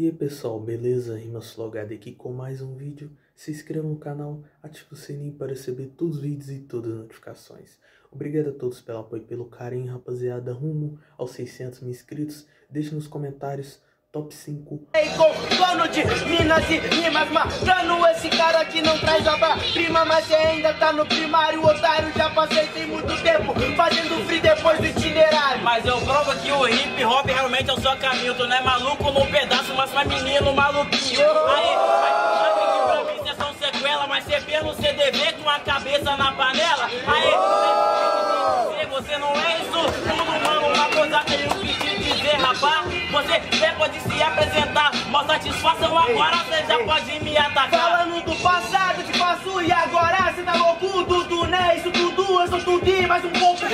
E aí pessoal, beleza? RimaSlogado aqui com mais um vídeo. Se inscreva no canal, ative o sininho para receber todos os vídeos e todas as notificações. Obrigado a todos pelo apoio e pelo carinho, rapaziada. Rumo aos 600 mil inscritos. Deixe nos comentários top 5. Com dono de minas e rimas matando esse cara que não traz a prima Mas você ainda tá no primário, otário Já passei tem muito tempo fazendo free depois do itinerário. Mas eu provo que o hip hop realmente é o seu caminho Tu não é maluco no pedaço, mas pra menino maluquinho. Aí, mas sabe que pra mim cê são sequela Mas cê pelo CDV com a cabeça na panela. Aí, você não é isso tudo, mano Uma coisa que eu quis te dizer, rapaz Você até pode se apresentar. Mas satisfação agora cê já pode me atacar. Falando do passado, te faço e agora Cê tá louco, Dudu, né? Isso tudo, eu sou tudo mais um pouco.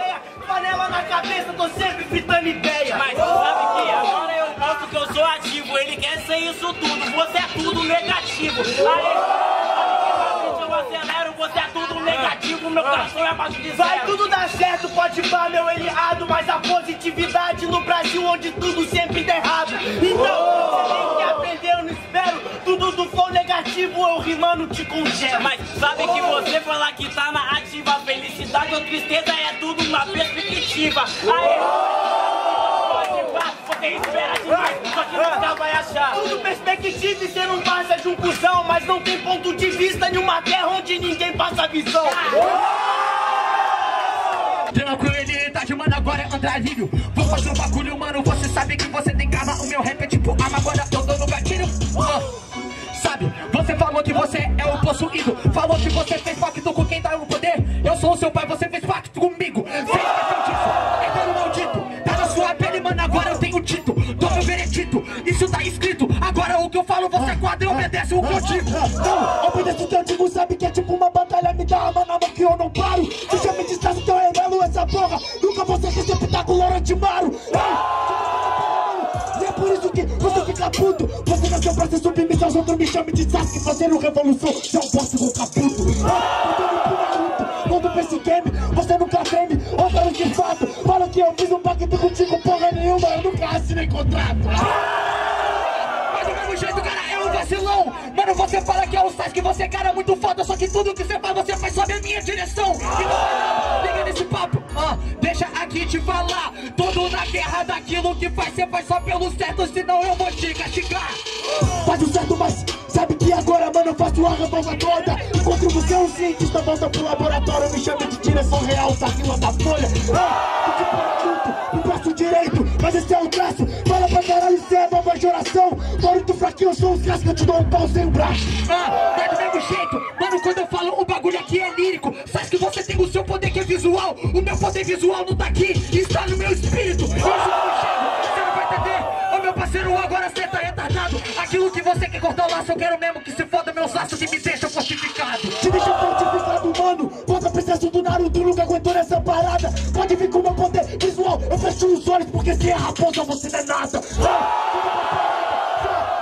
É, Panela na cabeça, tô sempre fritando ideia. Mas sabe que agora eu mostro que eu sou ativo. Ele quer ser isso tudo, você é tudo negativo. Eu acelero, você é tudo negativo Meu coração é abaixo de zero. Vai tudo dar certo, pode pá, meu errado Mas a positividade no Brasil onde tudo sempre dá errado. Então, você tem que aprender, eu não espero. Tudo do flow negativo, eu rimando te congelo. Mas sabe que você falar que tá na ativa Felicidade ou tristeza é tudo uma perspectiva. Aê, você espera demais Só que nunca vai achar Tudo perspectiva e cê não passa de um cuzão Mas não tem ponto de vista em uma terra onde ninguém passa visão. Tranquilidade, mano, agora é Andralinho Vou fazer um bagulho, mano, você sabe que você tem karma. O meu rap é tipo arma, agora eu dou no gatilho. Ah, Sabe, você falou que você é o possuído. Falou que você fez pacto com quem dá o poder. Eu sou o seu pai, você falo, você guarda e obedece o que eu digo Não, obedece o que eu digo, sabe que é tipo uma batalha Me dá a mão na mão que eu não paro. Se já me distraço, então eu revelo essa porra. Nunca vou ser esse tá com Loro de Maro E é por isso que você fica puto. Você nasceu pra ser submissa aos outros Me chame de Sasuke fazendo revolução Já um boss com caputo Quando pra esse game, você nunca vem Outra de fato, fala que eu fiz um pacto contigo Porra nenhuma, eu nunca assinei contrato vacilão Mano, você fala que é o Sasuke, você é cara muito foda Só que tudo que você faz, você faz sob a minha direção. Então, liga nesse papo, ah, deixa aqui te falar. Tudo na guerra daquilo que faz, você faz só pelo certo Senão eu vou te castigar. Faz o certo, mas sabe que agora, mano, eu faço a revolta toda. Enquanto você um cientista, volta pro laboratório Me chama de direção real, da rima da folha. Ah, pergunto, no braço direito Mas esse é o traço, fala pra caralho, majoração Fraquinho, eu sou os cascos, eu te dou um pau sem o braço. Ah, mas do mesmo jeito, mano, quando eu falo o bagulho aqui é lírico. Sabe que você tem o seu poder que é visual. O meu poder visual não tá aqui, está no meu espírito. Isso não chego, você não vai entender? Ô meu parceiro, agora cê tá retardado. Aquilo que você quer cortar o laço, eu quero mesmo que se foda meus laços e me deixa fortificado. Te deixa fortificado, mano. Bota processo do Naruto, nunca aguentou nessa parada. Pode vir com meu poder visual. Eu fecho os olhos porque se é raposa você não é nada. Ah,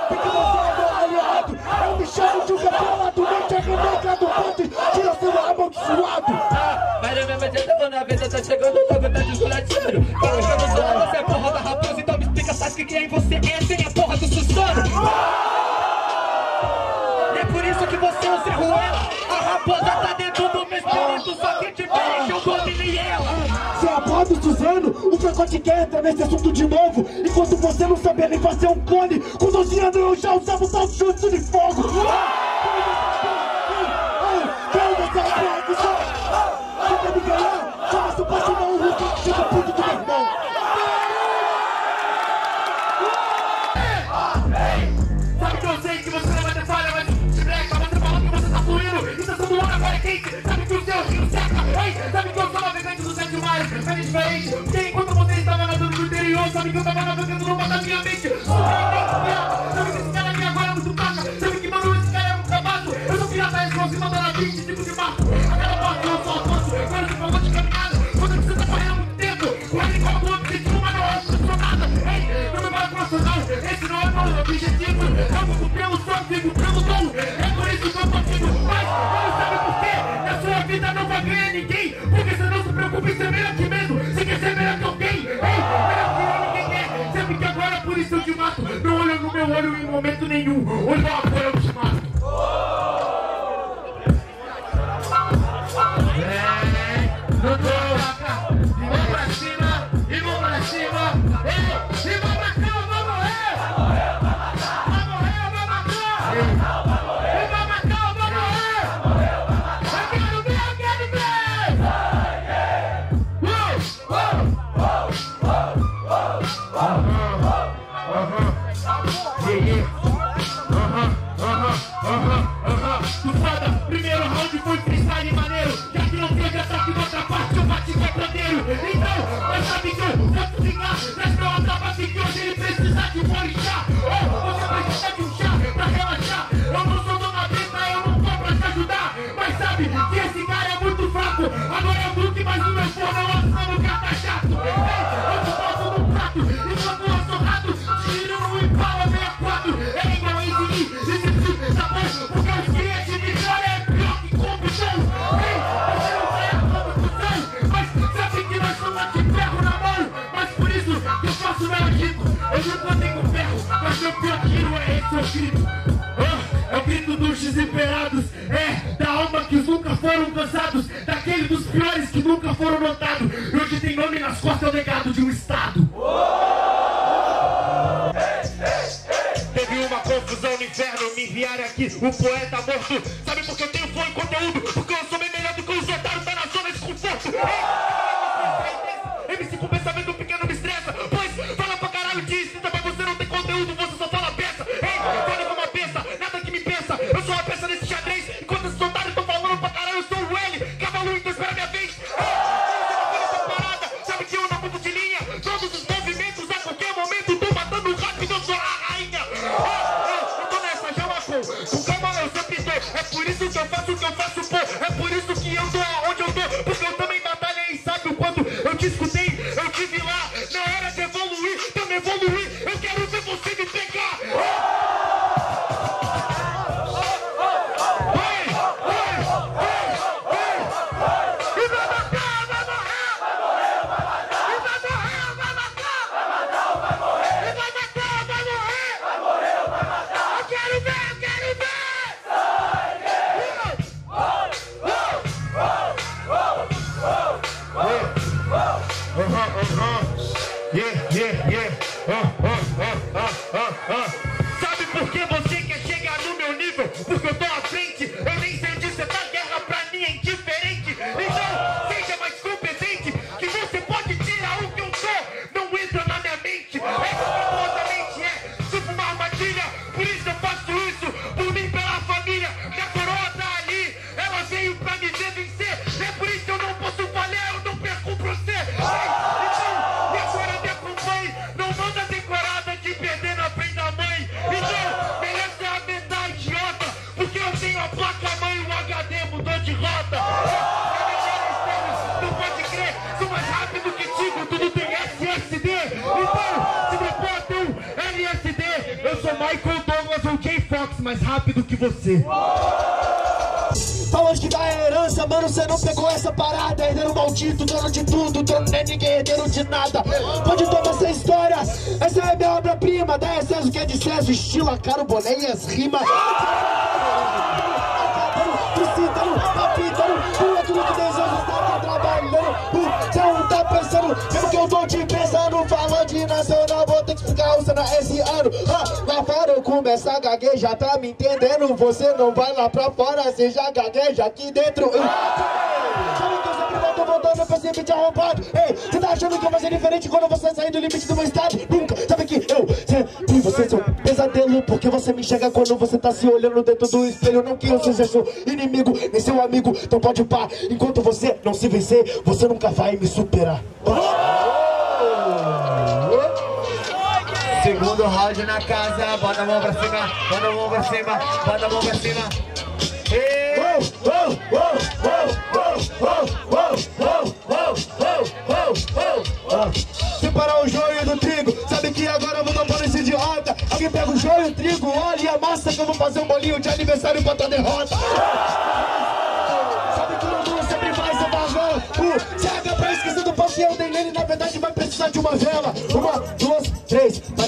Porque você é meu aliado. Eu me chamo de um campeonato Não te arrebenta do ponto e tira seu amaldiçoado Mas do mesmo eu na vida tá chegando logo, tá desgulateando Fala que eu não sou, você é porra da raposa Então me explica, Sasuke, quem você é sem a porra do Susano É por isso que você é o Zé Ruela raposa tá dentro do meu espírito Só que diferente, eu dominei ela Se é a porra do Suzano, o Francote quer entrar nesse assunto de novo. Enquanto você não sabia nem fazer um clone Com 12 anos eu já usava o tal chute de fogo é diferente Porque enquanto você estava nadando no interior, sabe que eu tava navegando no mar da minha mente? Sabe que esse cara aqui agora é muito fraca Sabe que, mano, esse cara é um cabaço. Eu sou pirata, eu sou cima da 20, tipo de marco Aquela parte eu só avanço, quando você falou de caminhada. Quando você tá correndo muito tempo, com ele como objetivo, mas não é funcionada Ei, não me vai profissional, esse não é meu objetivo. Eu vivo pelo som, vivo pelo dom É por isso que eu consigo, mas não sabe por quê? Na sua vida não vai ganhar ninguém. Porque você não se preocupa em ser melhor momento nenhum. Agora eu te mato. É, não tô vaca. E vamos pra cima, e vamos pra cima. Ei, mas o meu fone é lançando gata chato. Eu passo no prato, enquanto eu sou rato. Tiro no Impala 64. É igual a Easy esse tipo sabor. Porque os clientes de cara é pior que corrupção. Ei, você não vai a corrupção. Mas sabe que nós somos de ferro na mão. Mas por isso que eu faço meu agito. Eu nunca tenho ferro, mas meu pior tiro é esse, eu grito. Ah, é o grito dos desesperados, é foram cansados, daquele dos piores que nunca foram notados. E hoje tem nome nas costas, é legado de um estado. Teve uma confusão no inferno, me enviaram aqui, o poeta morto. Sabe por que eu tenho fome e conteúdo? the yeah, yeah, yeah. Sabe por que você mais rápido que você. Aonde que tá a herança, mano? Cê não pegou essa parada. Herdeiro maldito, dono de tudo, dono é ninguém, herdeiro de nada. Pode tomar essa história. Essa é minha obra-prima. Dá excesso que é de César, estilo, a cara, boné e as rimas. Precisando, papitando, pula tudo que desejo, tá trabalhando. Cê não tá pensando, mesmo que eu tô te pensando, 20 calça na esse ano ah, Lá fora eu começo a gaguejar, tá me entendendo? Você não vai lá pra fora, você já gagueja aqui dentro ah! voltando pra esse beat arrombado Ei, cê tá achando que eu vou ser diferente quando você sair do limite do meu estado? Nunca, sabe que eu sempre você seu pesadelo Porque você me enxerga quando você tá se olhando dentro do espelho Não que eu seja seu inimigo, nem seu amigo Então pode pá, enquanto você não se vencer Você nunca vai me superar Segundo round na casa, bota a mão pra cima, bota a mão pra cima, bota a mão pra cima. Separar o joio do trigo, sabe que agora eu vou tomar esse idiota. Alguém pega o joio, o trigo, olha a massa que eu vou fazer um bolinho de aniversário pra tua derrota. Sabe que o Lulu sempre faz o barrão, o Cega pra esquecer do panteão dele, na verdade vai precisar de uma vela, uma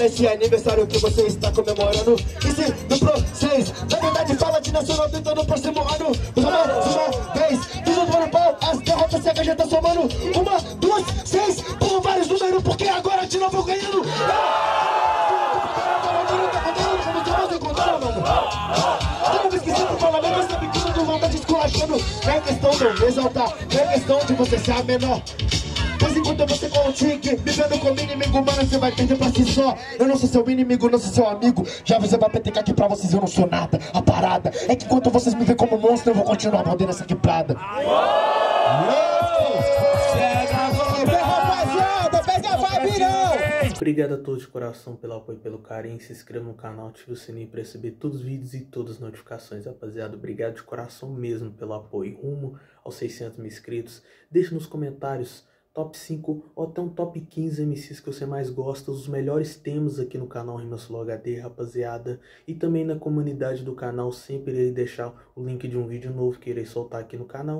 Parece aniversário que você está comemorando E se no processo, na verdade fala de nacional tentando no próximo ano Mais uma vez, tudo no pau, as derrotas secas já tá somando Uma, duas, seis, por vários números Porque agora de novo ganhando que que tá Não é questão de eu exaltar, não é questão de você ser a menor Enquanto você contigo, vivendo como inimigo, mano, você vai perder pra si só. Eu não sou seu inimigo, não sou seu amigo. Já você vai petecar aqui pra vocês, eu não sou nada. A parada é que enquanto vocês me veem como monstro, eu vou continuar mordendo essa quebrada. Obrigado a todos de coração pelo apoio e pelo carinho. Se inscreva no canal, ative o sininho para receber todos os vídeos e todas as notificações, rapaziada. Obrigado de coração mesmo pelo apoio. Rumo aos 600 mil inscritos. Deixe nos comentários top 5 ou até um top 15 MCs que você mais gosta, os melhores temas aqui no canal Rimas Flow HD, rapaziada. E também na comunidade do canal, sempre irei deixar o link de um vídeo novo que irei soltar aqui no canal.